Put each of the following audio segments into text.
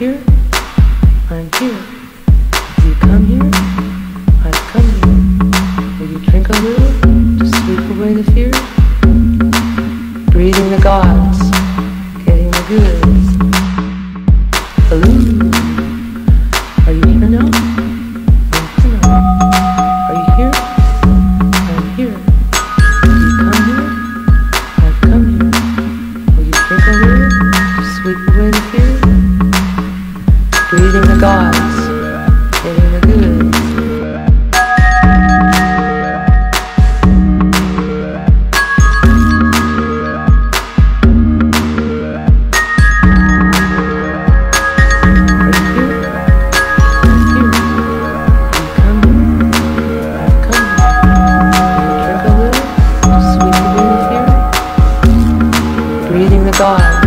here, I'm here. Do you come here? I've come here. Will you drink a little to sweep away the fear? Breathing the gods, getting the good. breathing the God.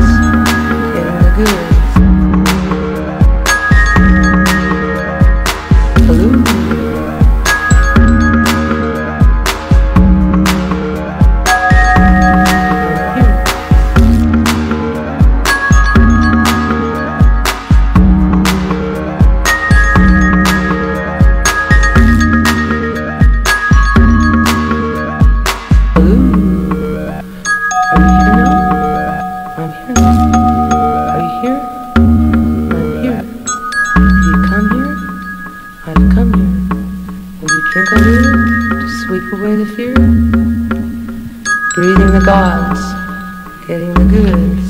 Think of you to sweep away the fear. Breathing the gods, getting the goods.